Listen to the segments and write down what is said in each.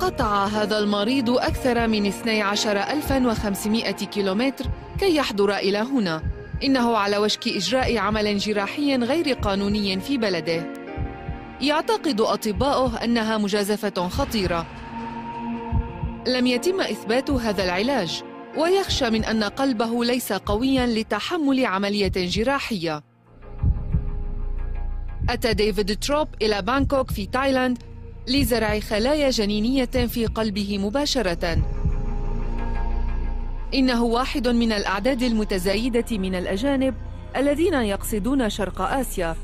قطع هذا المريض أكثر من 12500 كيلومتر كي يحضر إلى هنا. إنه على وشك إجراء عمل جراحي غير قانوني في بلده. يعتقد أطباؤه أنها مجازفة خطيرة. لم يتم إثبات هذا العلاج ويخشى من أن قلبه ليس قوياً لتحمل عملية جراحية. أتى ديفيد تروب إلى بانكوك في تايلاند لزرع خلايا جنينية في قلبه مباشرة. إنه واحد من الأعداد المتزايدة من الأجانب الذين يقصدون شرق آسيا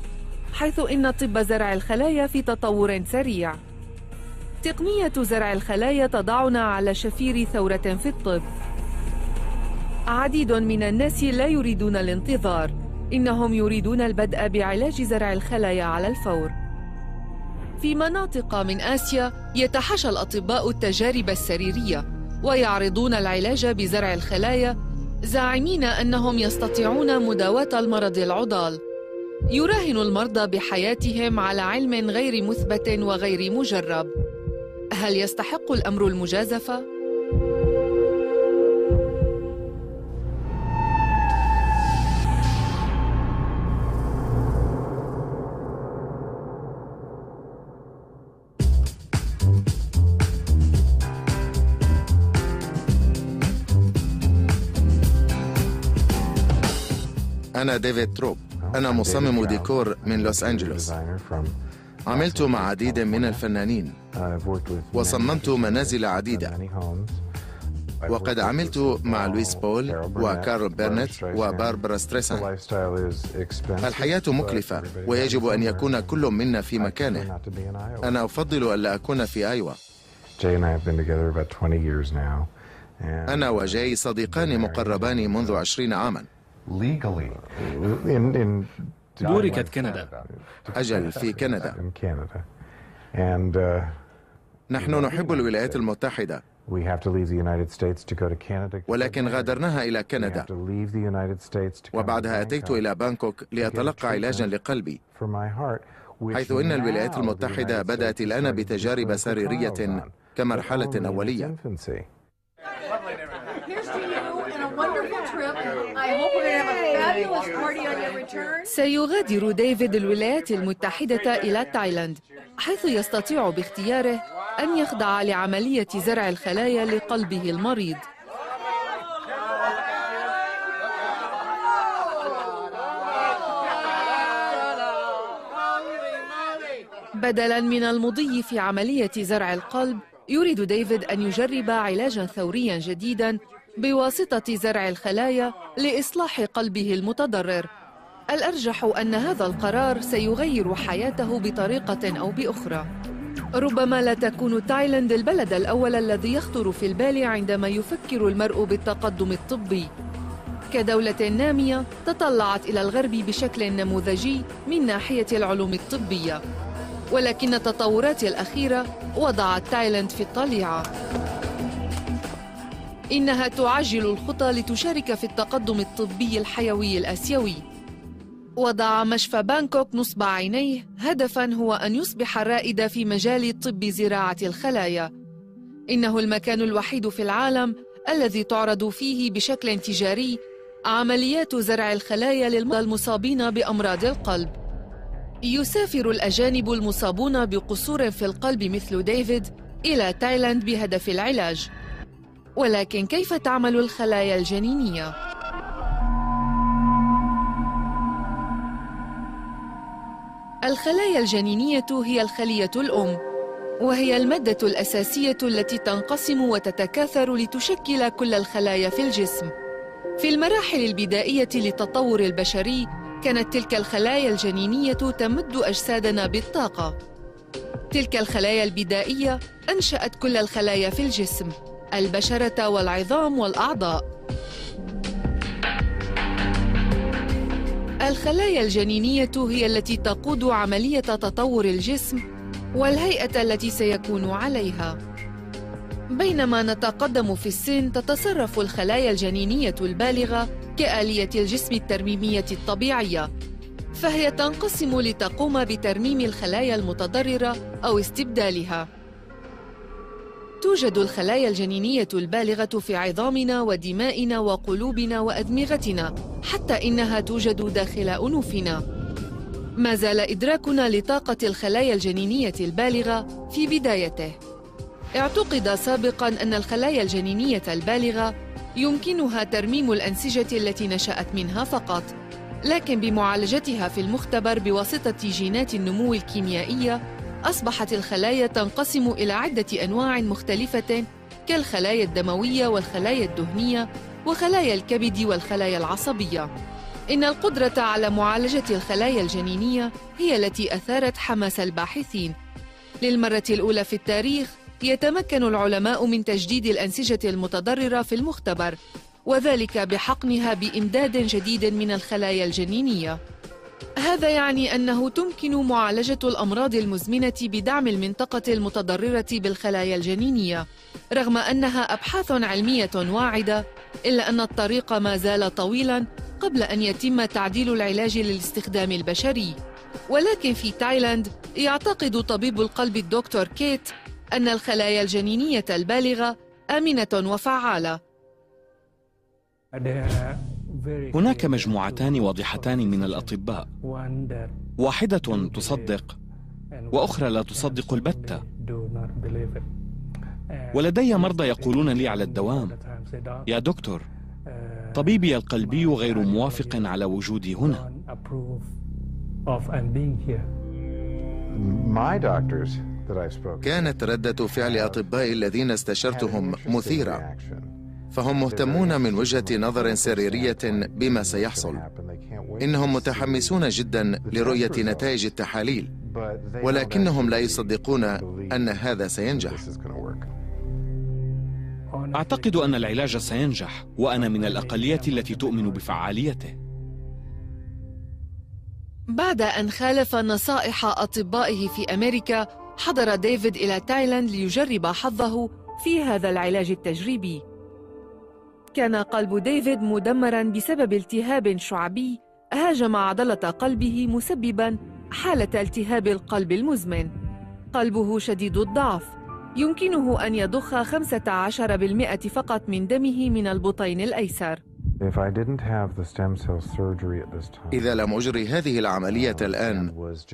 حيث إن طب زرع الخلايا في تطور سريع. تقنية زرع الخلايا تضعنا على شفير ثورة في الطب. عديد من الناس لا يريدون الانتظار إنهم يريدون البدء بعلاج زرع الخلايا على الفور. في مناطق من آسيا يتحاشى الأطباء التجارب السريرية ويعرضون العلاج بزرع الخلايا زاعمين أنهم يستطيعون مداواة المرض العضال يراهن المرضى بحياتهم على علم غير مثبت وغير مجرب هل يستحق الأمر المجازفة؟ أنا ديفيد تروب. أنا مصمم ديكور من لوس أنجلوس. عملت مع عديد من الفنانين. وصممت منازل عديدة. وقد عملت مع لويس بول وكارل بيرنت وباربرا ستريسان. الحياة مكلفة ويجب أن يكون كل منا في مكانه. أنا أفضل ألا أكون في أيوة. أنا وجاي صديقان مقربان منذ عشرين عاماً. بوركت كندا أجل في كندا uh, نحن نحب الولايات المتحدة. ولكن غادرناها إلى كندا وبعدها أتيت إلى بانكوك لأتلقى علاجا لقلبي. حيث إن الولايات المتحدة بدأت الآن بتجارب سريرية كمرحلة أولية. سيغادر ديفيد الولايات المتحدة إلى تايلاند حيث يستطيع باختياره أن يخضع لعملية زرع الخلايا لقلبه المريض. بدلاً من المضي في عملية زرع القلب يريد ديفيد أن يجرب علاجاً ثورياً جديداً بواسطة زرع الخلايا لإصلاح قلبه المتضرر. الأرجح أن هذا القرار سيغير حياته بطريقة أو بأخرى. ربما لا تكون تايلاند البلد الأول الذي يخطر في البال عندما يفكر المرء بالتقدم الطبي. كدولة نامية تطلعت إلى الغرب بشكل نموذجي من ناحية العلوم الطبية. ولكن التطورات الأخيرة وضعت تايلاند في الطليعة. إنها تعجل الخطى لتشارك في التقدم الطبي الحيوي الآسيوي. وضع مشفى بانكوك نصب عينيه هدفا هو أن يصبح الرائد في مجال طب زراعة الخلايا. إنه المكان الوحيد في العالم الذي تعرض فيه بشكل تجاري عمليات زرع الخلايا للمرضى المصابين بأمراض القلب. يسافر الأجانب المصابون بقصور في القلب مثل ديفيد إلى تايلاند بهدف العلاج. ولكن كيف تعمل الخلايا الجنينية؟ الخلايا الجنينية هي الخلية الأم وهي المادة الأساسية التي تنقسم وتتكاثر لتشكل كل الخلايا في الجسم. في المراحل البدائية للتطور البشري كانت تلك الخلايا الجنينية تمد أجسادنا بالطاقة. تلك الخلايا البدائية أنشأت كل الخلايا في الجسم. البشرة والعظام والأعضاء. الخلايا الجنينية هي التي تقود عملية تطور الجسم والهيئة التي سيكون عليها. بينما نتقدم في السن تتصرف الخلايا الجنينية البالغة كآلية الجسم الترميمية الطبيعية، فهي تنقسم لتقوم بترميم الخلايا المتضررة أو استبدالها. توجد الخلايا الجنينية البالغة في عظامنا ودمائنا وقلوبنا وأدمغتنا حتى إنها توجد داخل أنوفنا. ما زال إدراكنا لطاقة الخلايا الجنينية البالغة في بدايته. اعتقد سابقاً أن الخلايا الجنينية البالغة يمكنها ترميم الأنسجة التي نشأت منها فقط لكن بمعالجتها في المختبر بواسطة جينات النمو الكيميائية أصبحت الخلايا تنقسم إلى عدة أنواع مختلفة كالخلايا الدموية والخلايا الدهنية وخلايا الكبد والخلايا العصبية. إن القدرة على معالجة الخلايا الجنينية هي التي أثارت حماس الباحثين. للمرة الأولى في التاريخ يتمكن العلماء من تجديد الأنسجة المتضررة في المختبر، وذلك بحقنها بإمداد جديد من الخلايا الجنينية. هذا يعني أنه تمكن معالجة الأمراض المزمنة بدعم المنطقة المتضررة بالخلايا الجنينية، رغم أنها أبحاث علمية واعدة، إلا أن الطريق ما زال طويلاً قبل أن يتم تعديل العلاج للاستخدام البشري. ولكن في تايلاند يعتقد طبيب القلب الدكتور كيت أن الخلايا الجنينية البالغة آمنة وفعالة. هناك مجموعتان واضحتان من الأطباء. واحدة تصدق وأخرى لا تصدق البتة. ولدي مرضى يقولون لي على الدوام يا دكتور طبيبي القلبي غير موافق على وجودي هنا. كانت ردة فعل أطبائي الذين استشرتهم مثيرة. فهم مهتمون من وجهة نظر سريرية بما سيحصل. إنهم متحمسون جدا لرؤية نتائج التحاليل ولكنهم لا يصدقون أن هذا سينجح. أعتقد أن العلاج سينجح وأنا من الأقلية التي تؤمن بفعاليته. بعد أن خالف نصائح أطبائه في أمريكا حضر ديفيد إلى تايلاند ليجرب حظه في هذا العلاج التجريبي. كان قلب ديفيد مدمرا بسبب التهاب شعبي هاجم عضلة قلبه مسببا حالة التهاب القلب المزمن. قلبه شديد الضعف. يمكنه أن يضخ 15% فقط من دمه من البطين الأيسر. إذا لم أجري هذه العملية الآن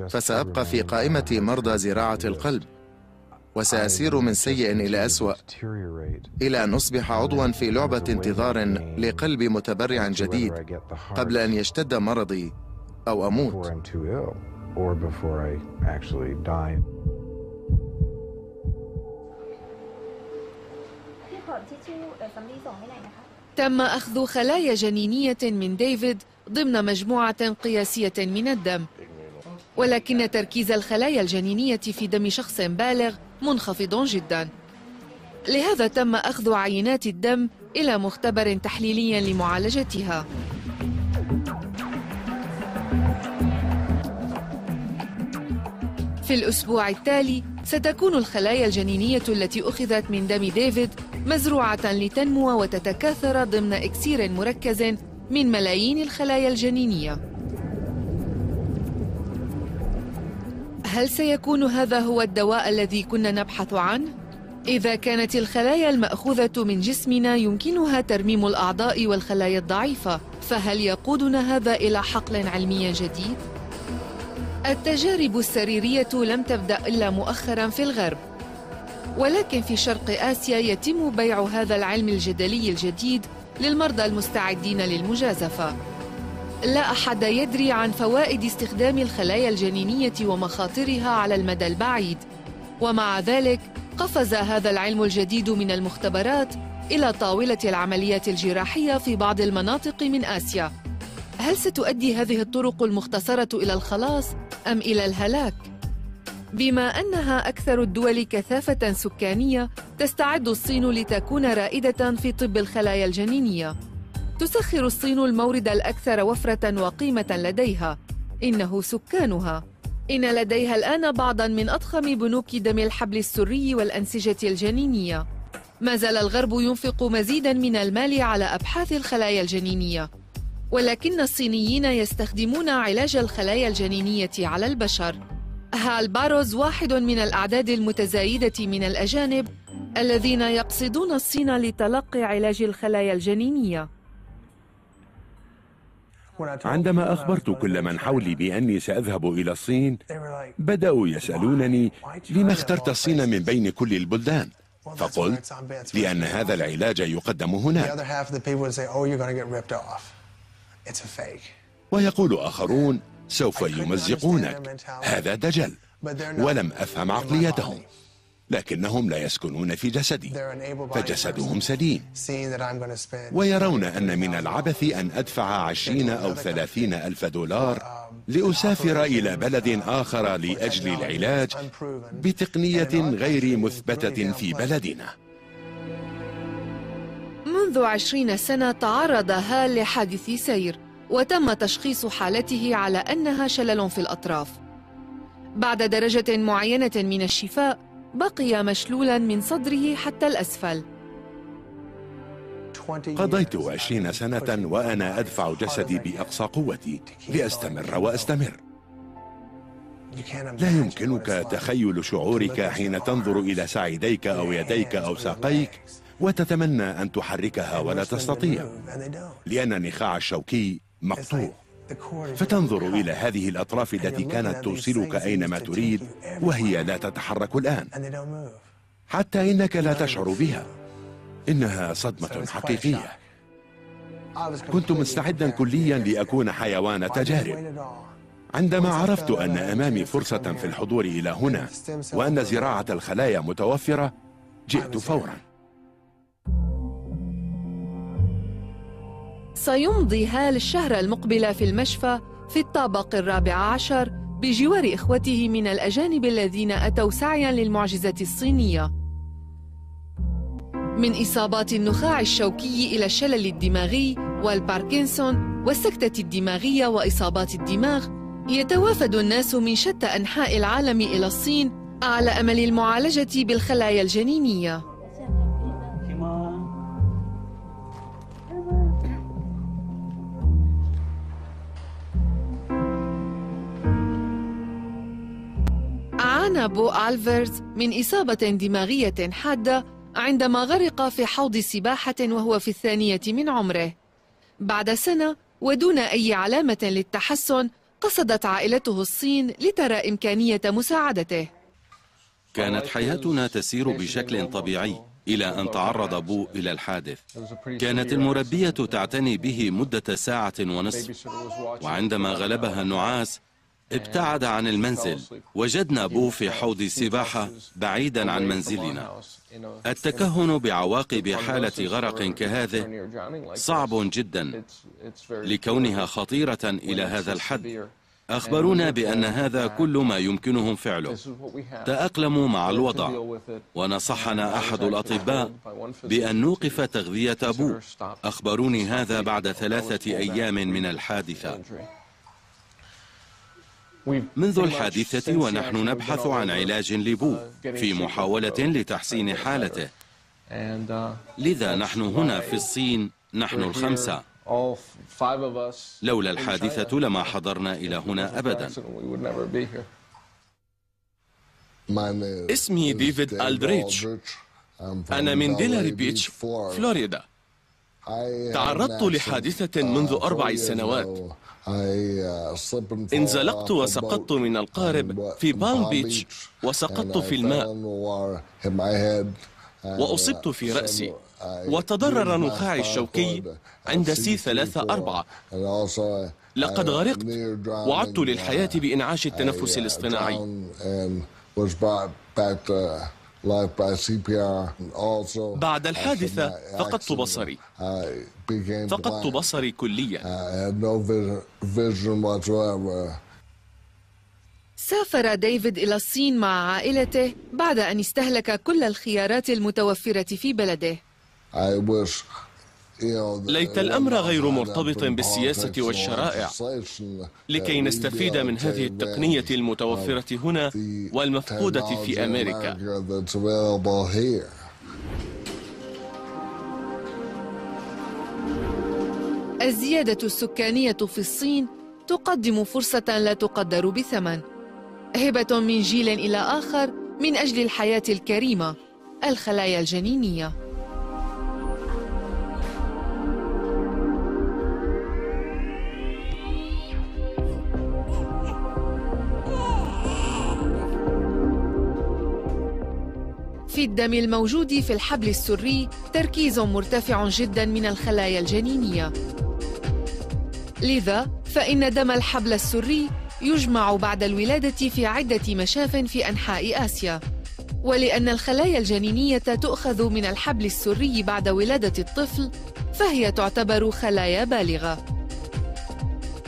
فسأبقى في قائمة مرضى زراعة القلب. وسأسير من سيء إلى أسوأ إلى أن أصبح عضوا في لعبة انتظار لقلب متبرع جديد قبل أن يشتد مرضي أو أموت. تم أخذ خلايا جنينية من ديفيد ضمن مجموعة قياسية من الدم ولكن تركيز الخلايا الجنينية في دم شخص بالغ منخفض جدا. لهذا تم أخذ عينات الدم إلى مختبر تحليلي لمعالجتها. في الأسبوع التالي ستكون الخلايا الجنينية التي أخذت من دم ديفيد مزروعة لتنمو وتتكاثر ضمن إكسير مركز من ملايين الخلايا الجنينية. هل سيكون هذا هو الدواء الذي كنا نبحث عنه؟ إذا كانت الخلايا المأخوذة من جسمنا يمكنها ترميم الأعضاء والخلايا الضعيفة، فهل يقودنا هذا إلى حقل علمي جديد؟ التجارب السريرية لم تبدأ إلا مؤخراً في الغرب، ولكن في شرق آسيا يتم بيع هذا العلم الجدلي الجديد للمرضى المستعدين للمجازفة. لا أحد يدري عن فوائد استخدام الخلايا الجنينية ومخاطرها على المدى البعيد، ومع ذلك قفز هذا العلم الجديد من المختبرات إلى طاولة العمليات الجراحية في بعض المناطق من آسيا. هل ستؤدي هذه الطرق المختصرة إلى الخلاص أم إلى الهلاك؟ بما أنها أكثر الدول كثافة سكانية، تستعد الصين لتكون رائدة في طب الخلايا الجنينية. تسخر الصين المورد الأكثر وفرة وقيمة لديها، إنه سكانها. إن لديها الآن بعضاً من أضخم بنوك دم الحبل السري والأنسجة الجنينية. ما زال الغرب ينفق مزيداً من المال على أبحاث الخلايا الجنينية، ولكن الصينيين يستخدمون علاج الخلايا الجنينية على البشر. هال باروز واحد من الأعداد المتزايدة من الأجانب الذين يقصدون الصين لتلقي علاج الخلايا الجنينية عندما أخبرت كل من حولي بأني سأذهب إلى الصين بدأوا يسألونني لما اخترت الصين من بين كل البلدان؟ فقلت لأن هذا العلاج يقدم هناك. ويقول آخرون سوف يمزقونك هذا دجل ولم أفهم عقليتهم. لكنهم لا يسكنون في جسدي فجسدهم سليم. ويرون أن من العبث أن أدفع عشرين أو ثلاثين ألف دولار لأسافر إلى بلد آخر لأجل العلاج بتقنية غير مثبتة في بلدنا. منذ عشرين سنة تعرض هال لحادث سير وتم تشخيص حالته على أنها شلل في الأطراف. بعد درجة معينة من الشفاء بقي مشلولا من صدره حتى الأسفل. قضيت عشرين سنة وأنا أدفع جسدي بأقصى قوتي لأستمر وأستمر. لا يمكنك تخيل شعورك حين تنظر إلى ساعديك أو يديك أو ساقيك وتتمنى أن تحركها ولا تستطيع لأن النخاع الشوكي مقطوع. فتنظر إلى هذه الأطراف التي كانت توصلك أينما تريد وهي لا تتحرك الآن. حتى إنك لا تشعر بها. إنها صدمة حقيقية. كنت مستعدا كليا لأكون حيوان تجارب. عندما عرفت أن أمامي فرصة في الحضور إلى هنا وأن زراعة الخلايا متوفرة جئت فوراً. سيمضي هال الشهر المقبل في المشفى في الطابق الرابع عشر بجوار إخوته من الأجانب الذين أتوا سعيا للمعجزة الصينية. من إصابات النخاع الشوكي إلى الشلل الدماغي والباركنسون والسكتة الدماغية وإصابات الدماغ يتوافد الناس من شتى أنحاء العالم إلى الصين على أمل المعالجة بالخلايا الجنينية. عانى بو ألفرز من إصابة دماغية حادة عندما غرق في حوض سباحة وهو في الثانية من عمره. بعد سنة ودون أي علامة للتحسن قصدت عائلته الصين لترى إمكانية مساعدته. كانت حياتنا تسير بشكل طبيعي إلى أن تعرض بو إلى الحادث. كانت المربية تعتني به مدة ساعة ونصف. وعندما غلبها النعاس ابتعد عن المنزل. وجدنا بو في حوض سباحة بعيدا عن منزلنا. التكهن بعواقب حالة غرق كهذه صعب جدا لكونها خطيرة إلى هذا الحد. أخبرونا بأن هذا كل ما يمكنهم فعله. تأقلموا مع الوضع. ونصحنا أحد الأطباء بأن نوقف تغذية أبو. أخبروني هذا بعد ثلاثة أيام من الحادثة. منذ الحادثة ونحن نبحث عن علاج لبو في محاولة لتحسين حالته. لذا نحن هنا في الصين نحن الخمسة. لولا الحادثة لما حضرنا إلى هنا أبدا. اسمي ديفيد ألدريتش. أنا من ديلراي بيتش فلوريدا. تعرضت لحادثة منذ أربع سنوات. انزلقت وسقطت من القارب في بالم بيتش وسقطت في الماء. وأصبت في رأسي. وتضرر نخاعي الشوكي عند C ثلاثة أربعة. لقد غرقت وعدت للحياة بإنعاش التنفس الاصطناعي. بعد الحادثة فقدت بصري. فقدت بصري كليا. سافر ديفيد إلى الصين مع عائلته بعد أن استهلك كل الخيارات المتوفرة في بلده. ليت الأمر غير مرتبط بالسياسة والشرائع. لكي نستفيد من هذه التقنية المتوفرة هنا والمفقودة في أمريكا. الزيادة السكانية في الصين تقدم فرصة لا تقدر بثمن هبة من جيل إلى آخر من أجل الحياة الكريمة الخلايا الجنينية. في الدم الموجود في الحبل السري تركيز مرتفع جدا من الخلايا الجنينية. لذا فإن دم الحبل السري يجمع بعد الولادة في عدة مشاف في أنحاء آسيا. ولأن الخلايا الجنينية تؤخذ من الحبل السري بعد ولادة الطفل فهي تعتبر خلايا بالغة.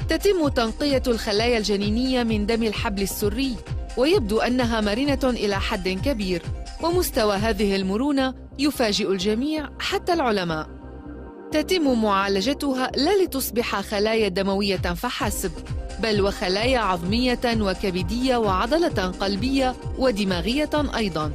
تتم تنقية الخلايا الجنينية من دم الحبل السري ويبدو أنها مرنة إلى حد كبير. ومستوى هذه المرونة يفاجئ الجميع حتى العلماء تتم معالجتها لا لتصبح خلايا دموية فحسب بل وخلايا عظمية وكبدية وعضلة قلبية ودماغية أيضاً.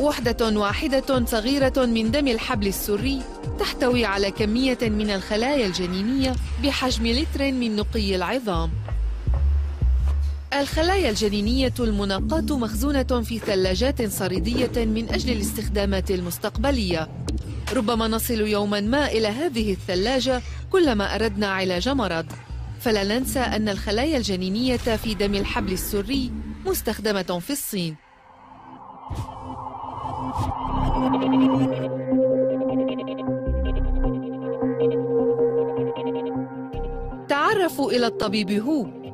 وحدة واحدة صغيرة من دم الحبل السري تحتوي على كمية من الخلايا الجنينية بحجم لتر من نقي العظام. الخلايا الجنينية المنقاة مخزونة في ثلاجات صريدية من أجل الاستخدامات المستقبلية. ربما نصل يوما ما إلى هذه الثلاجة كلما أردنا علاج مرض. فلا ننسى أن الخلايا الجنينية في دم الحبل السري مستخدمة في الصين تعرفوا إلى الطبيب هو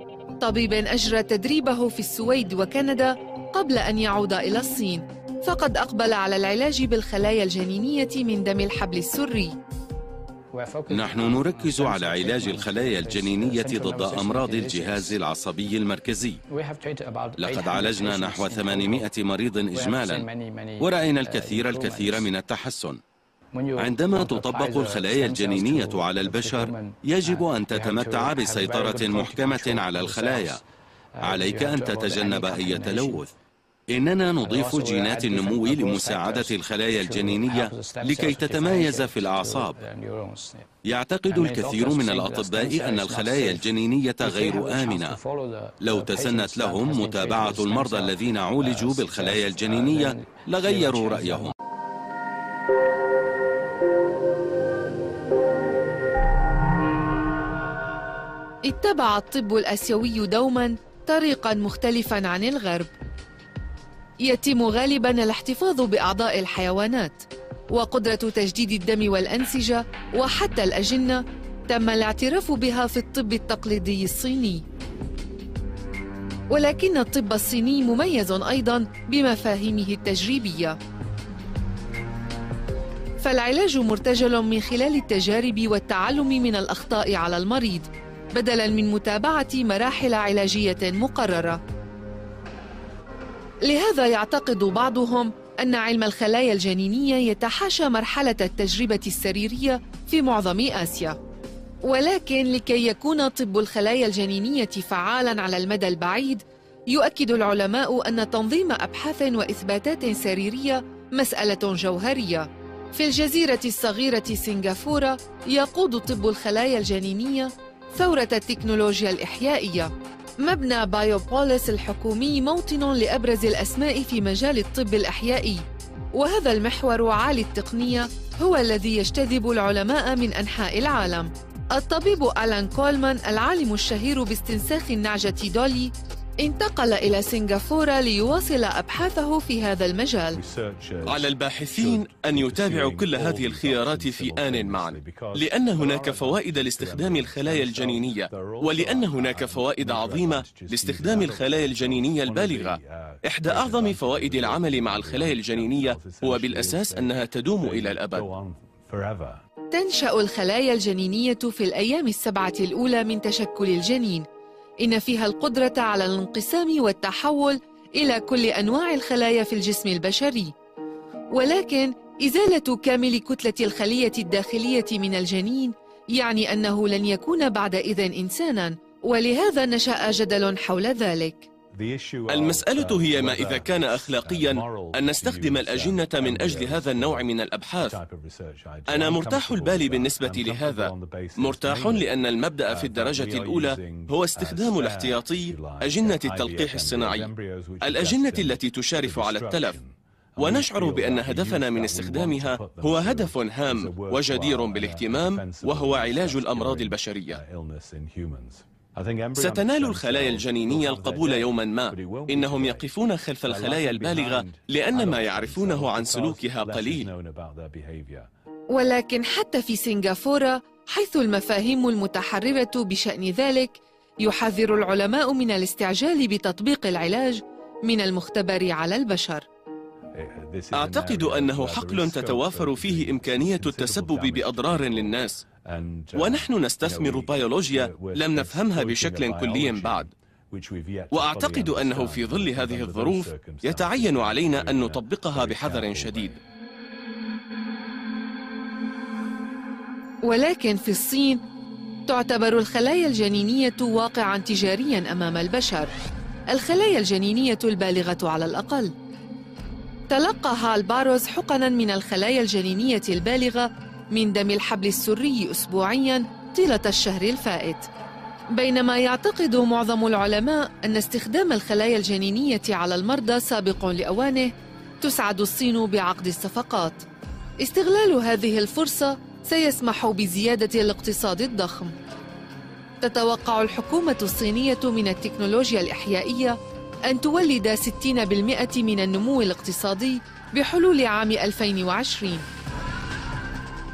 طبيب أجرى تدريبه في السويد وكندا قبل أن يعود إلى الصين فقد أقبل على العلاج بالخلايا الجنينية من دم الحبل السري. نحن نركز على علاج الخلايا الجنينية ضد أمراض الجهاز العصبي المركزي. لقد عالجنا نحو 800 مريض إجمالا ورأينا الكثير الكثير من التحسن. عندما تطبق الخلايا الجنينية على البشر يجب أن تتمتع بسيطرة محكمة على الخلايا. عليك أن تتجنب أي تلوث. إننا نضيف جينات النمو لمساعدة الخلايا الجنينية لكي تتمايز في الأعصاب. يعتقد الكثير من الأطباء أن الخلايا الجنينية غير آمنة. لو تسنت لهم متابعة المرضى الذين عولجوا بالخلايا الجنينية لغيروا رأيهم. اتبع الطب الآسيوي دوما طريقا مختلفا عن الغرب. يتم غالبا الاحتفاظ بأعضاء الحيوانات وقدرة تجديد الدم والأنسجة وحتى الأجنة تم الاعتراف بها في الطب التقليدي الصيني. ولكن الطب الصيني مميز أيضا بمفاهيمه التجريبية. فالعلاج مرتجل من خلال التجارب والتعلم من الأخطاء على المريض. بدلا من متابعة مراحل علاجية مقررة. لهذا يعتقد بعضهم أن علم الخلايا الجنينية يتحاشى مرحلة التجربة السريرية في معظم آسيا. ولكن لكي يكون طب الخلايا الجنينية فعالاً على المدى البعيد يؤكد العلماء أن تنظيم أبحاث وإثباتات سريرية مسألة جوهرية. في الجزيرة الصغيرة سنغافورة يقود طب الخلايا الجنينية ثورة التكنولوجيا الإحيائية. مبنى بايوبوليس الحكومي موطن لأبرز الأسماء في مجال الطب الأحيائي. وهذا المحور عالي التقنية هو الذي يجتذب العلماء من أنحاء العالم. الطبيب ألان كولمان العالم الشهير باستنساخ النعجة دولي انتقل إلى سنغافورة ليواصل أبحاثه في هذا المجال. على الباحثين أن يتابعوا كل هذه الخيارات في آن معا لأن هناك فوائد لاستخدام الخلايا الجنينية ولأن هناك فوائد عظيمة لاستخدام الخلايا الجنينية البالغة. إحدى أعظم فوائد العمل مع الخلايا الجنينية هو بالأساس أنها تدوم إلى الأبد. تنشأ الخلايا الجنينية في الأيام السبعة الأولى من تشكل الجنين. إن فيها القدرة على الانقسام والتحول إلى كل أنواع الخلايا في الجسم البشري. ولكن إزالة كامل كتلة الخلية الداخلية من الجنين يعني أنه لن يكون بعد إذن إنساناً ولهذا نشأ جدل حول ذلك. المسألة هي ما إذا كان أخلاقيا أن نستخدم الأجنة من أجل هذا النوع من الأبحاث. أنا مرتاح البال بالنسبة لهذا. مرتاح لأن المبدأ في الدرجة الأولى هو استخدام الاحتياطي أجنة التلقيح الصناعي الأجنة التي تشارف على التلف. ونشعر بأن هدفنا من استخدامها هو هدف هام وجدير بالاهتمام وهو علاج الأمراض البشرية. ستنال الخلايا الجنينية القبول يوما ما. إنهم يقفون خلف الخلايا البالغة لأن ما يعرفونه عن سلوكها قليل. ولكن حتى في سنغافورة حيث المفاهيم المتحررة بشأن ذلك يحذر العلماء من الاستعجال بتطبيق العلاج من المختبر على البشر. أعتقد أنه حقل تتوافر فيه إمكانية التسبب بأضرار للناس. ونحن نستثمر بيولوجيا لم نفهمها بشكل كلي بعد. وأعتقد أنه في ظل هذه الظروف يتعين علينا أن نطبقها بحذر شديد. ولكن في الصين تعتبر الخلايا الجنينية واقعا تجاريا أمام البشر. الخلايا الجنينية البالغة على الأقل. تلقى هال باروز حقنا من الخلايا الجنينية البالغة من دم الحبل السري أسبوعياً طيلة الشهر الفائت. بينما يعتقد معظم العلماء أن استخدام الخلايا الجنينية على المرضى سابق لأوانه تسعد الصين بعقد الصفقات. استغلال هذه الفرصة سيسمح بزيادة الاقتصاد الضخم. تتوقع الحكومة الصينية من التكنولوجيا الإحيائية أن تولد 60% من النمو الاقتصادي بحلول عام 2020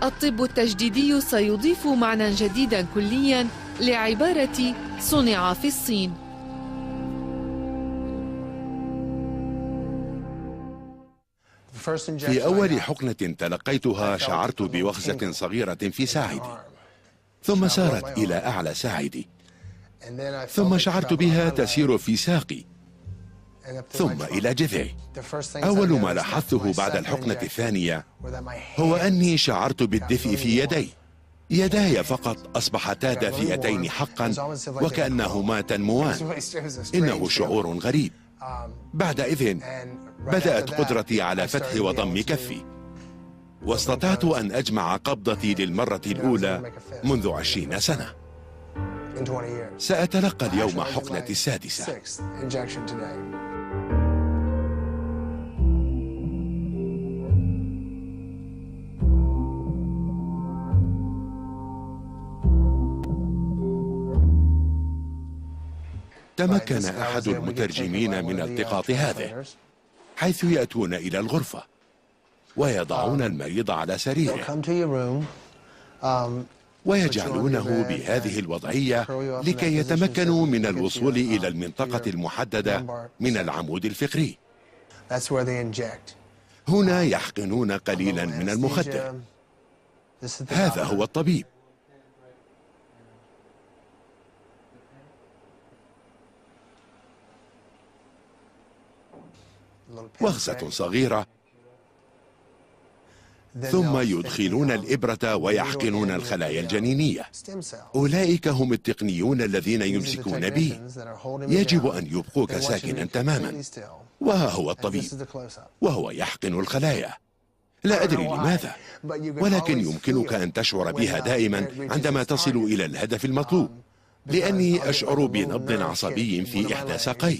الطب التجديدي سيضيف معنى جديدا كليا لعبارة صنع في الصين. في أول حقنة تلقيتها شعرت بوخزة صغيرة في ساعدي. ثم سارت إلى أعلى ساعدي. ثم شعرت بها تسير في ساقي. ثم إلى جذعي. أول ما لاحظته بعد الحقنة الثانية هو أني شعرت بالدفء في يدي. يداي فقط أصبحتا دافئتين حقا وكأنهما تنموان. إنه شعور غريب. بعد إذن بدأت قدرتي على فتح وضم كفي. واستطعت أن أجمع قبضتي للمرة الأولى منذ عشرين سنة. سأتلقى اليوم حقنتي السادسة. تمكن أحد المترجمين من التقاط هذه حيث يأتون إلى الغرفة ويضعون المريض على سريره. ويجعلونه بهذه الوضعية لكي يتمكنوا من الوصول إلى المنطقة المحددة من العمود الفقري. هنا يحقنون قليلا من المخدر. هذا هو الطبيب. وغزة صغيرة. ثم يدخلون الإبرة ويحقنون الخلايا الجنينية. أولئك هم التقنيون الذين يمسكون بي يجب أن يبقوك ساكنا تماما. وها هو الطبيب. وهو يحقن الخلايا. لا أدري لماذا. ولكن يمكنك أن تشعر بها دائما عندما تصل إلى الهدف المطلوب. لأني أشعر بنبض عصبي في إحدى ساقي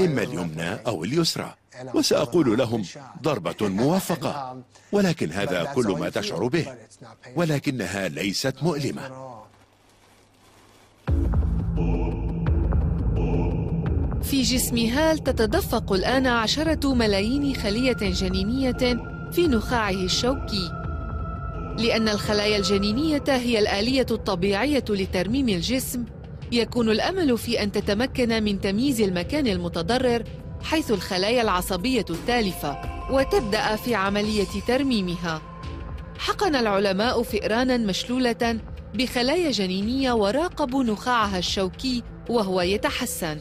إما اليمنى أو اليسرى وسأقول لهم ضربة موفقة ولكن هذا كل ما تشعر به ولكنها ليست مؤلمة. في جسم هال تتدفق الآن عشرة ملايين خلية جنينية في نخاعه الشوكي. لأن الخلايا الجنينية هي الآلية الطبيعية لترميم الجسم يكون الأمل في أن تتمكن من تمييز المكان المتضرر حيث الخلايا العصبية التالفة وتبدأ في عملية ترميمها. حقن العلماء فئرانا مشلولة بخلايا جنينية وراقبوا نخاعها الشوكي وهو يتحسن.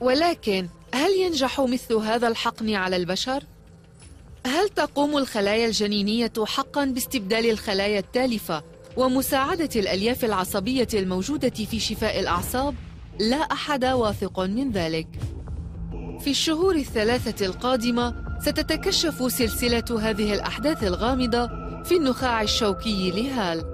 ولكن هل ينجح مثل هذا الحقن على البشر؟ هل تقوم الخلايا الجنينية حقا باستبدال الخلايا التالفة ومساعدة الألياف العصبية الموجودة في شفاء الأعصاب؟ لا أحد واثق من ذلك. في الشهور الثلاثة القادمة ستتكشف سلسلة هذه الأحداث الغامضة في النخاع الشوكي لهال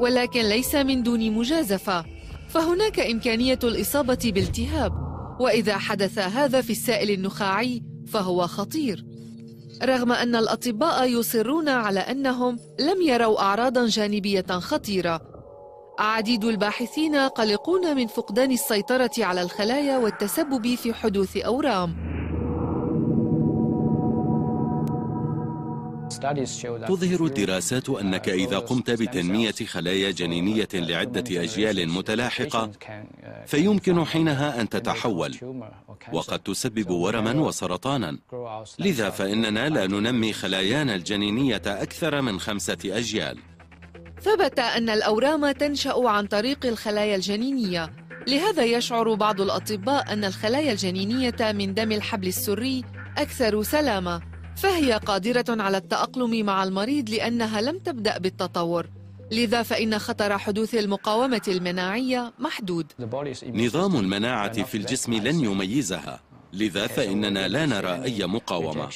ولكن ليس من دون مجازفة فهناك إمكانية الإصابة بالتهاب وإذا حدث هذا في السائل النخاعي فهو خطير رغم أن الأطباء يصرون على أنهم لم يروا أعراضا جانبية خطيرة. عديد الباحثين قلقون من فقدان السيطرة على الخلايا والتسبب في حدوث أورام. تظهر الدراسات أنك إذا قمت بتنمية خلايا جنينية لعدة أجيال متلاحقة فيمكن حينها أن تتحول وقد تسبب ورما وسرطانا. لذا فإننا لا ننمي خلايانا الجنينية أكثر من خمسة أجيال. ثبت أن الأورام تنشأ عن طريق الخلايا الجنينية. لهذا يشعر بعض الأطباء أن الخلايا الجنينية من دم الحبل السري أكثر سلامة. فهي قادرة على التأقلم مع المريض لأنها لم تبدأ بالتطور. لذا فإن خطر حدوث المقاومة المناعية محدود. نظام المناعة في الجسم لن يميزها. لذا فإننا لا نرى أي مقاومة.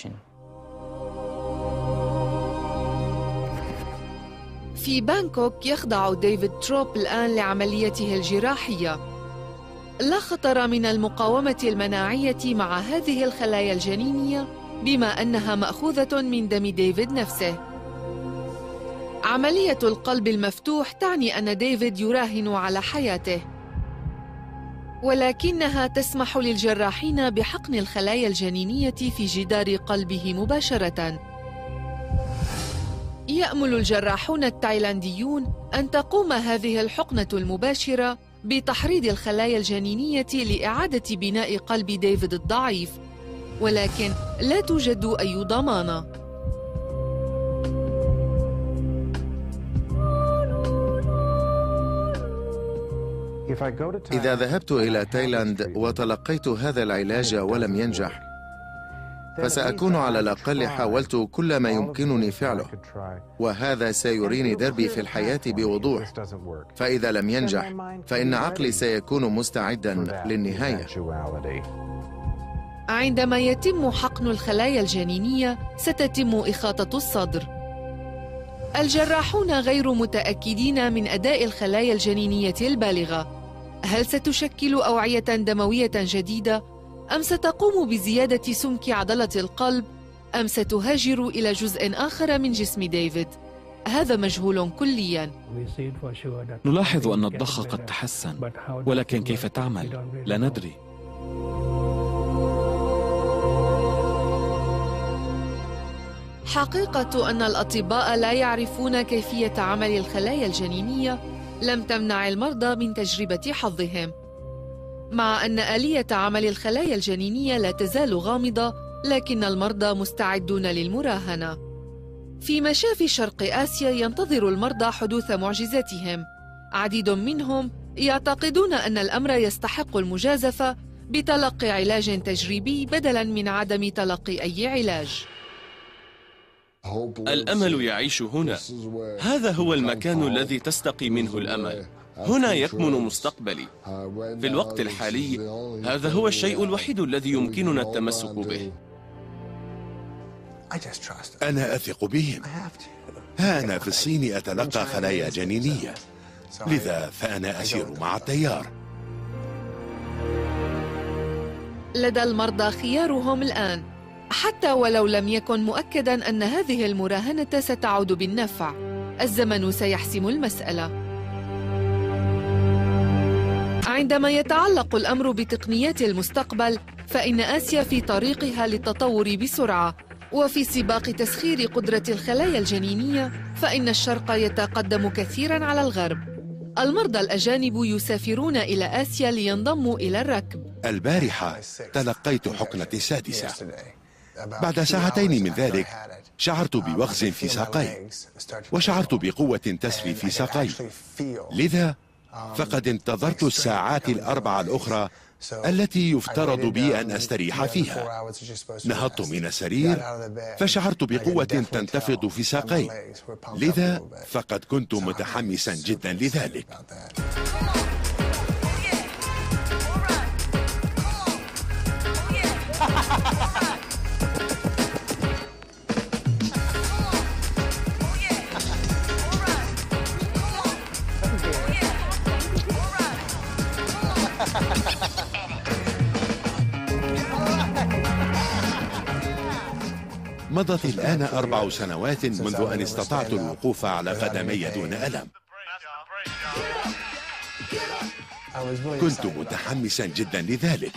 في بانكوك يخضع ديفيد تروب الآن لعمليته الجراحية. لا خطر من المقاومة المناعية مع هذه الخلايا الجنينية بما أنها مأخوذة من دم ديفيد نفسه. عملية القلب المفتوح تعني أن ديفيد يراهن على حياته. ولكنها تسمح للجراحين بحقن الخلايا الجنينية في جدار قلبه مباشرة. يأمل الجراحون التايلانديون أن تقوم هذه الحقنة المباشرة بتحريض الخلايا الجنينية لإعادة بناء قلب ديفيد الضعيف. ولكن لا توجد أي ضمانة إذا ذهبت إلى تايلاند وتلقيت هذا العلاج ولم ينجح فسأكون على الأقل حاولت كل ما يمكنني فعله وهذا سيريني دربي في الحياة بوضوح. فإذا لم ينجح فإن عقلي سيكون مستعدا للنهاية. عندما يتم حقن الخلايا الجنينية ستتم إخاطة الصدر. الجراحون غير متأكدين من أداء الخلايا الجنينية البالغة. هل ستشكل أوعية دموية جديدة؟ أم ستقوم بزيادة سمك عضلة القلب؟ أم ستهاجر إلى جزء آخر من جسم ديفيد؟ هذا مجهول كليا. نلاحظ أن الضخ قد تحسن ولكن كيف تعمل؟ لا ندري. حقيقة أن الأطباء لا يعرفون كيفية عمل الخلايا الجنينية لم تمنع المرضى من تجربة حظهم. مع أن آلية عمل الخلايا الجنينية لا تزال غامضة، لكن المرضى مستعدون للمراهنة. في مشافي شرق آسيا ينتظر المرضى حدوث معجزاتهم. عديد منهم يعتقدون أن الأمر يستحق المجازفة بتلقي علاج تجريبي بدلاً من عدم تلقي أي علاج. الأمل يعيش هنا. هذا هو المكان الذي تستقي منه الأمل. هنا يكمن مستقبلي. في الوقت الحالي هذا هو الشيء الوحيد الذي يمكننا التمسك به. أنا أثق بهم. ها أنا في الصين أتلقى خلايا جنينية. لذا فأنا أسير مع التيار. لدى المرضى خيارهم الآن. حتى ولو لم يكن مؤكدا أن هذه المراهنة ستعود بالنفع. الزمن سيحسم المسألة. عندما يتعلق الأمر بتقنيات المستقبل فإن آسيا في طريقها للتطور بسرعة. وفي سباق تسخير قدرة الخلايا الجنينية فإن الشرق يتقدم كثيرا على الغرب. المرضى الأجانب يسافرون إلى آسيا لينضموا إلى الركب. البارحة تلقيت حقنتي السادسة بعد ساعتين من ذلك شعرت بوخز في ساقي وشعرت بقوة تسري في ساقي. لذا فقد انتظرت الساعات الأربع الأخرى التي يفترض بي أن أستريح فيها. نهضت من السرير فشعرت بقوة تنتفض في ساقي. لذا فقد كنت متحمسا جدا لذلك. مضت الآن أربع سنوات منذ أن استطعت الوقوف على قدمي دون ألم. كنت متحمسا جدا لذلك.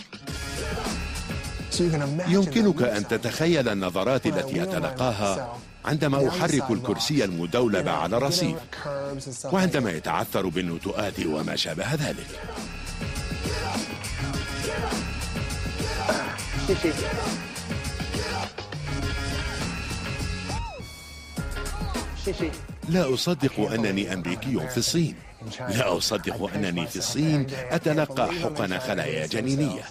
يمكنك أن تتخيل النظرات التي أتلقاها عندما أحرك الكرسي المدولب على الرصيف وعندما يتعثر بالنتوءات وما شابه ذلك. لا أصدق أنني أمريكي في الصين لا أصدق أنني في الصين أتلقى حقن خلايا جنينية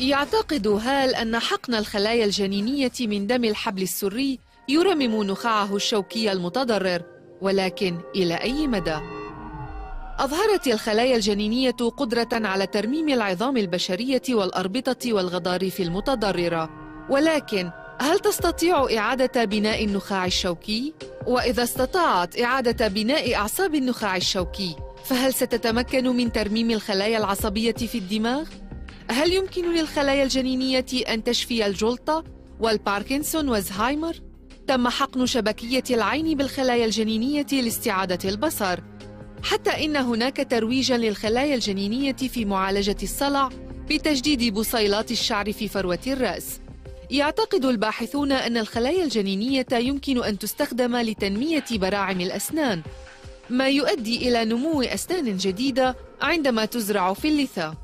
يعتقد هال أن حقن الخلايا الجنينية من دم الحبل السري يرمم نخاعه الشوكي المتضرر ولكن إلى أي مدى؟ أظهرت الخلايا الجنينية قدرة على ترميم العظام البشرية والأربطة والغضاريف المتضررة ولكن هل تستطيع إعادة بناء النخاع الشوكي؟ وإذا استطاعت إعادة بناء أعصاب النخاع الشوكي فهل ستتمكن من ترميم الخلايا العصبية في الدماغ؟ هل يمكن للخلايا الجنينية أن تشفي الجلطة والباركنسون والزهايمر؟ تم حقن شبكية العين بالخلايا الجنينية لاستعادة البصر حتى إن هناك ترويجا للخلايا الجنينية في معالجة الصلع بتجديد بصيلات الشعر في فروة الرأس يعتقد الباحثون أن الخلايا الجنينية يمكن أن تستخدم لتنمية براعم الأسنان ما يؤدي إلى نمو أسنان جديدة عندما تزرع في اللثة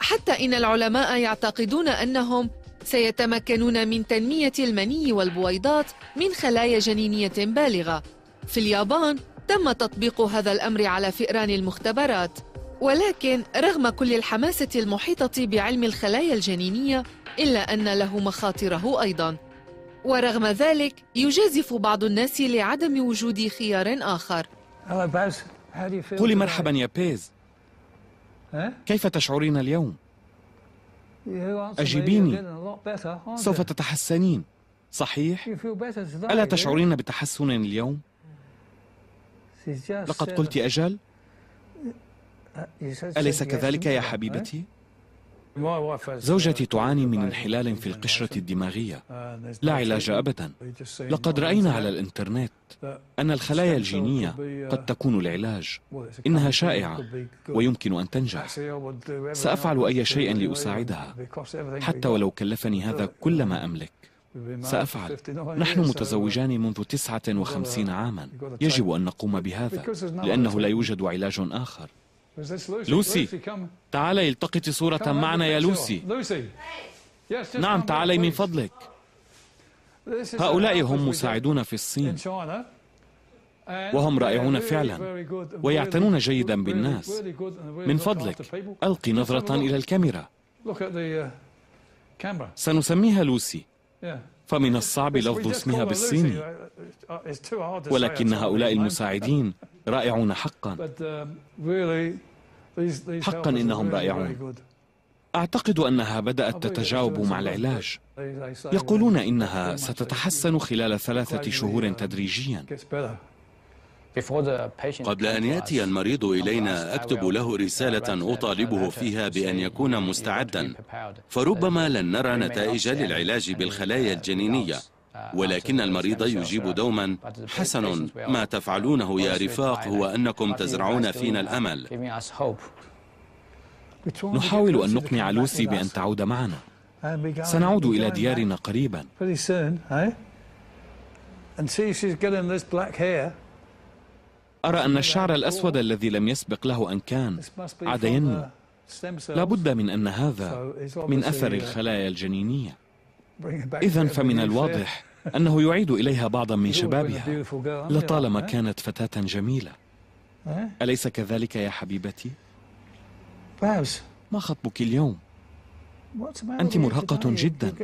حتى إن العلماء يعتقدون أنهم سيتمكنون من تنمية المني والبويضات من خلايا جنينية بالغة. في اليابان تم تطبيق هذا الأمر على فئران المختبرات، ولكن رغم كل الحماسة المحيطة بعلم الخلايا الجنينية إلا أن له مخاطره أيضاً. ورغم ذلك يجازف بعض الناس لعدم وجود خيار آخر. قولي مرحبا يا بيز. كيف تشعرين اليوم؟ أجيبيني سوف تتحسنين صحيح؟ ألا تشعرين بتحسن اليوم؟ لقد قلت أجل؟ أليس كذلك يا حبيبتي؟ زوجتي تعاني من انحلال في القشرة الدماغية. لا علاج أبدا. لقد رأينا على الإنترنت أن الخلايا الجينية قد تكون العلاج. إنها شائعة ويمكن أن تنجح. سأفعل أي شيء لأساعدها. حتى ولو كلفني هذا كل ما أملك. سأفعل. نحن متزوجان منذ تسعة وخمسين عاما. يجب أن نقوم بهذا لأنه لا يوجد علاج آخر. لوسي تعالي التقطي صورة معنا يا لوسي نعم تعالي من فضلك. هؤلاء هم مساعدون في الصين. وهم رائعون فعلا. ويعتنون جيدا بالناس. من فضلك. ألقي نظرة إلى الكاميرا. سنسميها لوسي. فمن الصعب لفظ اسمها بالصيني. ولكن هؤلاء المساعدين رائعون حقا. حقا إنهم رائعون. أعتقد أنها بدأت تتجاوب مع العلاج. يقولون إنها ستتحسن خلال ثلاثة شهور تدريجيا. قبل أن يأتي المريض إلينا أكتب له رسالة أطالبه فيها بأن يكون مستعدا. فربما لن نرى نتائج للعلاج بالخلايا الجنينية. ولكن المريض يجيب دوما حسن ما تفعلونه يا رفاق هو أنكم تزرعون فينا الأمل نحاول أن نقنع لوسي بأن تعود معنا سنعود إلى ديارنا قريبا أرى أن الشعر الأسود الذي لم يسبق له أن كان عاد ينمو لا بد من أن هذا من أثر الخلايا الجنينية إذا فمن الواضح أنه يعيد إليها بعضا من شبابها لطالما كانت فتاة جميلة. أليس كذلك يا حبيبتي؟ ما خطبك اليوم؟ أنت مرهقة جدا.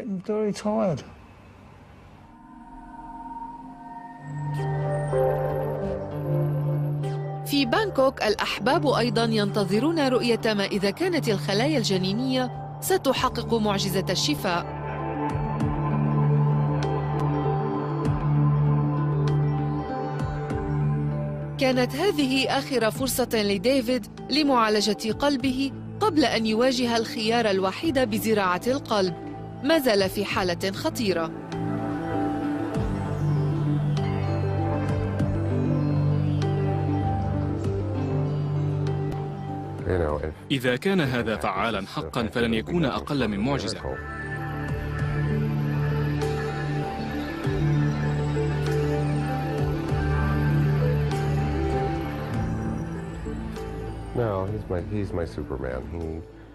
في بانكوك الأحباب أيضا ينتظرون رؤية ما إذا كانت الخلايا الجنينية ستحقق معجزة الشفاء. كانت هذه آخر فرصة لديفيد لمعالجة قلبه قبل أن يواجه الخيار الوحيد بزراعة القلب. ما زال في حالة خطيرة. إذا كان هذا فعالا حقا فلن يكون أقل من معجزة.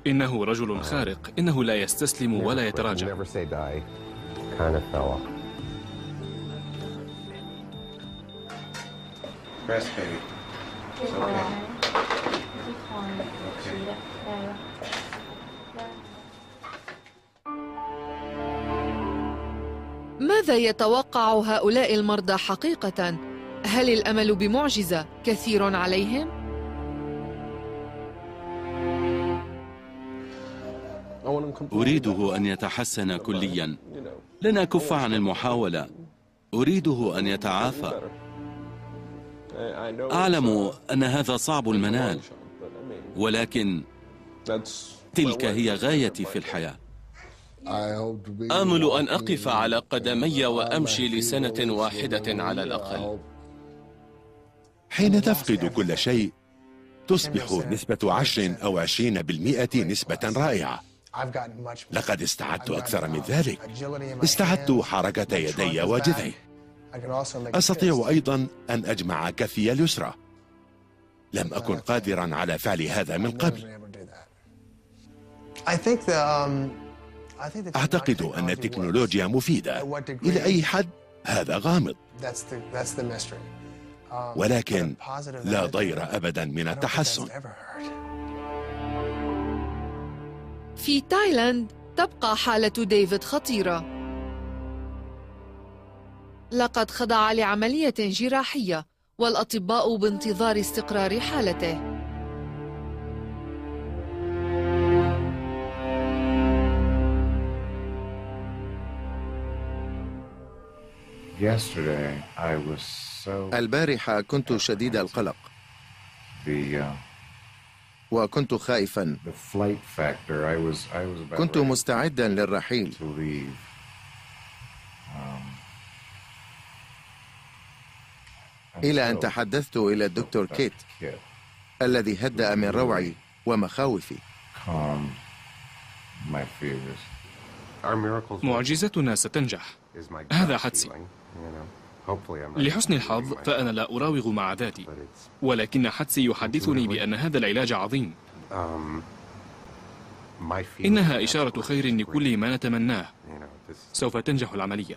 إنه رجل خارق. إنه لا يستسلم ولا يتراجع. ماذا يتوقع هؤلاء المرضى حقيقة؟ هل الأمل بمعجزة كثير عليهم؟ أريده أن يتحسن كليا. لن أكف عن المحاولة. أريده أن يتعافى. أعلم أن هذا صعب المنال. ولكن تلك هي غايتي في الحياة. آمل أن أقف على قدمي وأمشي لسنة واحدة على الأقل. حين تفقد كل شيء تصبح نسبة عشر أو عشرين بالمئة نسبة رائعة. لقد استعدت أكثر من ذلك. استعدت حركة يدي وجذعي أستطيع أيضا أن أجمع كفي اليسرى. لم أكن قادرا على فعل هذا من قبل. أعتقد أن التكنولوجيا مفيدة. إلى أي حد؟ هذا غامض. ولكن لا ضير أبدا من التحسن. في تايلاند تبقى حالة ديفيد خطيرة. لقد خضع لعملية جراحية والأطباء بانتظار استقرار حالته. البارحة كنت شديد القلق. وكنت خائفا. كنت مستعدا للرحيل. إلى أن تحدثت إلى الدكتور كيت الذي هدأ من روعي ومخاوفي. معجزتنا ستنجح. هذا حدسي لحسن الحظ فأنا لا أراوغ مع ذاتي. ولكن حدسي يحدثني بأن هذا العلاج عظيم. إنها إشارة خير لكل ما نتمناه. سوف تنجح العملية.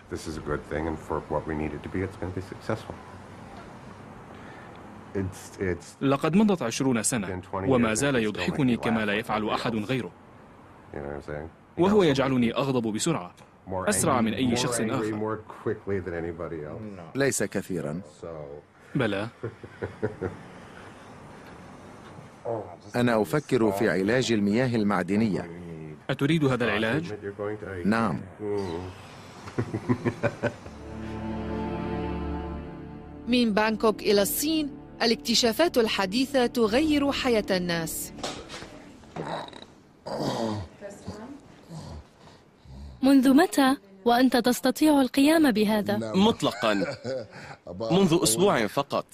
لقد مضت عشرون سنة وما زال يضحكني كما لا يفعل أحد غيره. وهو يجعلني أغضب بسرعة. أسرع من أي شخص آخر. ليس كثيرا. بلى. أنا أفكر في علاج المياه المعدنية. أتريد هذا العلاج؟ نعم. من بانكوك إلى الصين الاكتشافات الحديثة تغير حياة الناس. منذ متى وأنت تستطيع القيام بهذا؟ مطلقا. منذ أسبوع فقط.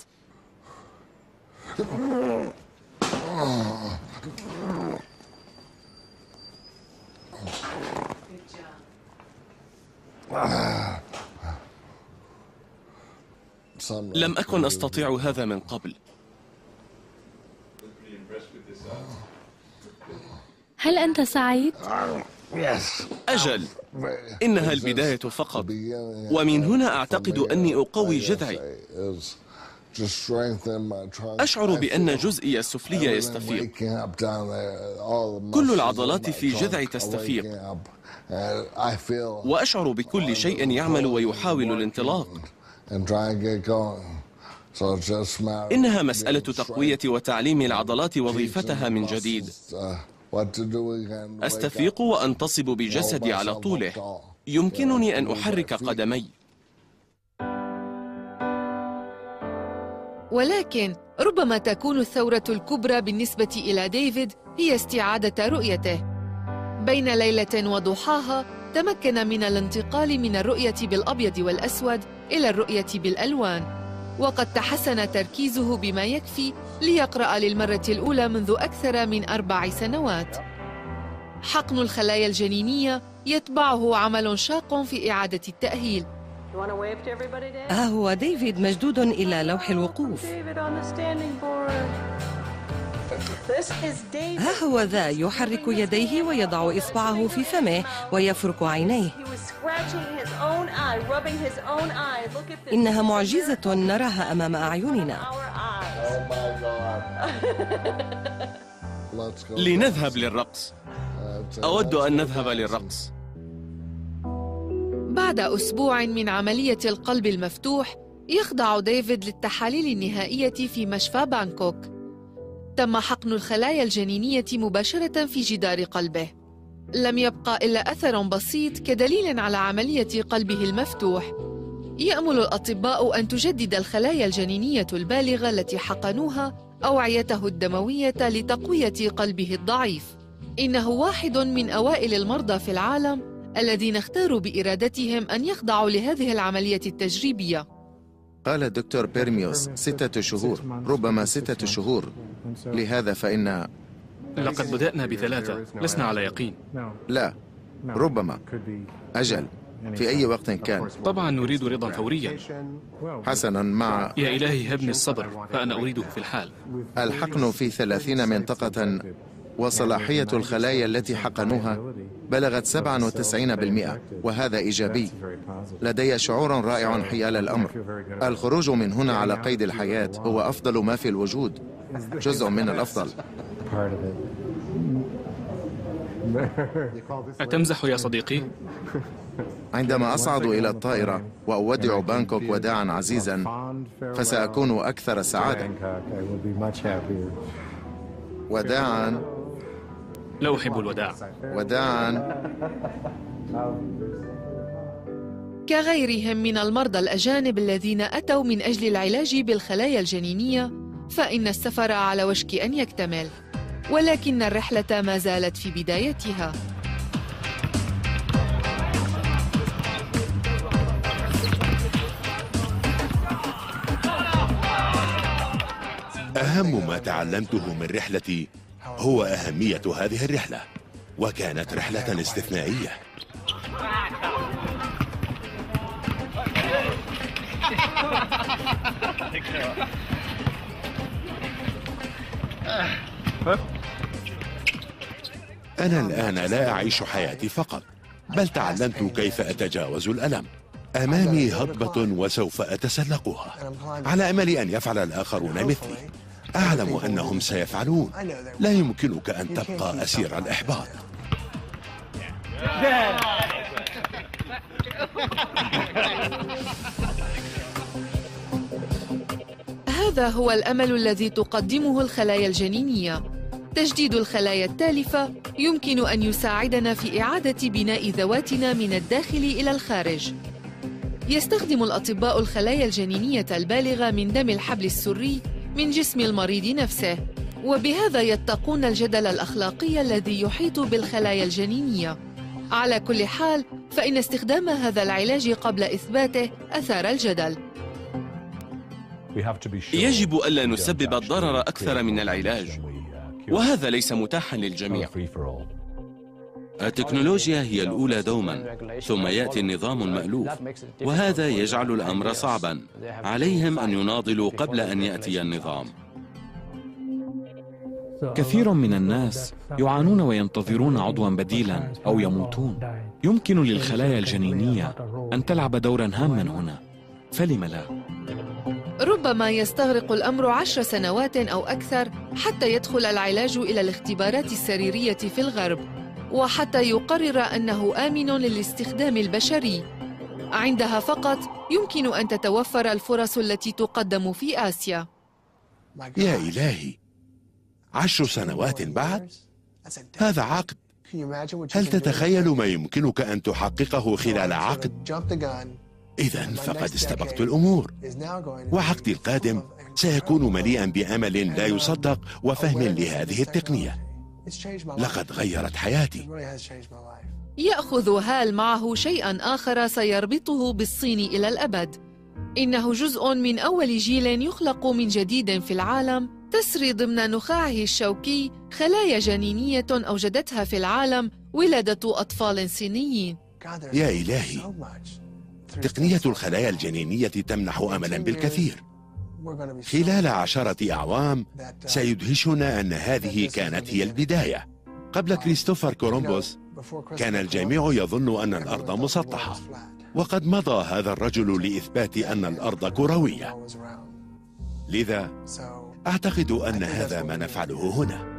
لم أكن أستطيع هذا من قبل. هل أنت سعيد؟ أجل. إنها البداية فقط. ومن هنا أعتقد أني أقوي جذعي. أشعر بأن جزئي السفلي يستفيق. كل العضلات في جذعي تستفيق. وأشعر بكل شيء يعمل ويحاول الانطلاق. إنها مسألة تقوية وتعليم العضلات وظيفتها من جديد. أستفيق وأنتصب بجسدي على طوله. يمكنني أن أحرك قدمي. ولكن ربما تكون الثورة الكبرى بالنسبة إلى ديفيد هي استعادة رؤيته. بين ليلة وضحاها تمكن من الانتقال من الرؤية بالأبيض والأسود إلى الرؤية بالألوان. وقد تحسن تركيزه بما يكفي ليقرأ للمرة الأولى منذ أكثر من أربع سنوات. حقن الخلايا الجنينية يتبعه عمل شاق في إعادة التأهيل. ها هو ديفيد مشدود إلى لوح الوقوف. ها هو ذا يحرك يديه ويضع إصبعه في فمه ويفرك عينيه. إنها معجزة نراها أمام أعيننا. لنذهب للرقص. أود أن نذهب للرقص. بعد أسبوع من عملية القلب المفتوح يخضع ديفيد للتحاليل النهائية في مشفى بانكوك. تم حقن الخلايا الجنينية مباشرة في جدار قلبه. لم يبقى إلا أثر بسيط كدليل على عملية قلبه المفتوح. يأمل الأطباء أن تجدد الخلايا الجنينية البالغة التي حقنوها أوعيته الدموية لتقوية قلبه الضعيف. إنه واحد من أوائل المرضى في العالم الذين اختاروا بإرادتهم أن يخضعوا لهذه العملية التجريبية. قال الدكتور بيرميوس ستة شهور ربما ستة شهور. لهذا فإن لقد بدأنا بثلاثة. لسنا على يقين. لا ربما. أجل. في أي وقت كان. طبعا نريد رضا فوريا. حسنا مع يا إلهي هبني الصبر فأنا أريده في الحال. الحقن في ثلاثين منطقة. وصلاحية الخلايا التي حقنوها بلغت 97% وهذا إيجابي. لدي شعور رائع حيال الأمر. الخروج من هنا على قيد الحياة هو أفضل ما في الوجود جزء من الأفضل. أتمزح يا صديقي؟ عندما أصعد إلى الطائرة وأودع بانكوك وداعا عزيزا فسأكون أكثر سعادة. وداعا لا أحب الوداع. وداعا. كغيرهم من المرضى الأجانب الذين أتوا من أجل العلاج بالخلايا الجنينية فإن السفر على وشك أن يكتمل. ولكن الرحلة ما زالت في بدايتها. أهم ما تعلمته من رحلتي هو أهمية هذه الرحلة وكانت رحلة استثنائية. أنا الآن لا أعيش حياتي فقط بل تعلمت كيف أتجاوز الألم. أمامي هضبة وسوف أتسلقها على أمل أن يفعل الآخرون مثلي. أعلم أنهم سيفعلون. لا يمكنك أن تبقى أسير الإحباط. هذا هو الأمل الذي تقدمه الخلايا الجنينية. تجديد الخلايا التالفة يمكن أن يساعدنا في إعادة بناء ذواتنا من الداخل إلى الخارج. يستخدم الأطباء الخلايا الجنينية البالغة من دم الحبل السري من جسم المريض نفسه. وبهذا يتقون الجدل الأخلاقي الذي يحيط بالخلايا الجنينية. على كل حال فإن استخدام هذا العلاج قبل إثباته أثار الجدل. يجب ألا نسبب الضرر أكثر من العلاج. وهذا ليس متاحا للجميع. التكنولوجيا هي الأولى دوما ثم يأتي النظام المألوف وهذا يجعل الأمر صعبا. عليهم أن يناضلوا قبل أن يأتي النظام. كثير من الناس يعانون وينتظرون عضوا بديلا أو يموتون. يمكن للخلايا الجنينية أن تلعب دورا هاما هنا. فلم لا؟ ربما يستغرق الأمر عشر سنوات أو أكثر حتى يدخل العلاج إلى الاختبارات السريرية في الغرب. وحتى يقرر أنه آمن للاستخدام البشري. عندها فقط يمكن أن تتوفر الفرص التي تقدم في آسيا. يا إلهي عشر سنوات بعد؟ هذا عقد. هل تتخيل ما يمكنك أن تحققه خلال عقد؟ إذا فقد استبقت الأمور. وعقدي القادم سيكون مليئا بأمل لا يصدق وفهم لهذه التقنية. لقد غيرت حياتي. يأخذ هال معه شيئا آخر سيربطه بالصين إلى الأبد. إنه جزء من أول جيل يخلق من جديد في العالم تسري ضمن نخاعه الشوكي خلايا جنينية أوجدتها في العالم ولادة أطفال صينيين. يا إلهي تقنية الخلايا الجنينية تمنح أملا بالكثير. خلال عشرة أعوام سيدهشنا أن هذه كانت هي البداية. قبل كريستوفر كولومبوس كان الجميع يظن أن الأرض مسطحة. وقد مضى هذا الرجل لإثبات أن الأرض كروية. لذا أعتقد أن هذا ما نفعله هنا.